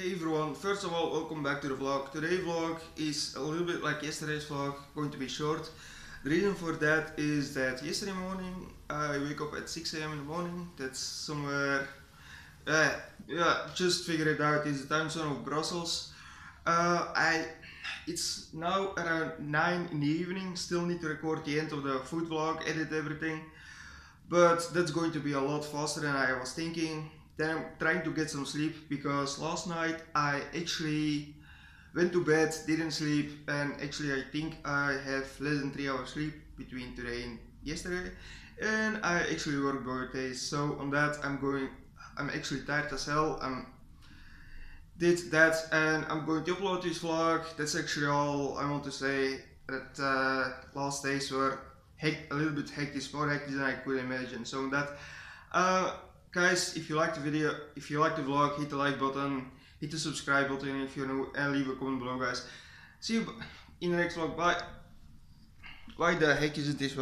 Hey everyone, first of all welcome back to the vlog. Today's vlog is a little bit like yesterday's vlog, going to be short. The reason for that is that yesterday morning I wake up at 6 am in the morning, that's somewhere, uh, yeah, just figure it out, it's the time zone of Brussels. Uh, I, it's now around 9 in the evening, still need to record the end of the food vlog, edit everything. But that's going to be a lot faster than I was thinking. Then I'm trying to get some sleep because last night I actually went to bed, didn't sleep, and actually I think I have less than 3 hours sleep between today and yesterday. And I actually work both days, so on that I'm going, I'm actually tired as hell. I'm did that and I'm going to upload this vlog. That's actually all I want to say. That uh, last days were a little bit hectic, more hectic than I could imagine. So on that, uh, guys, if you like the video, if you like the vlog, hit the like button, hit the subscribe button if you're new, and leave a comment below, guys. See you in the next vlog. Bye. Why the heck is it this way?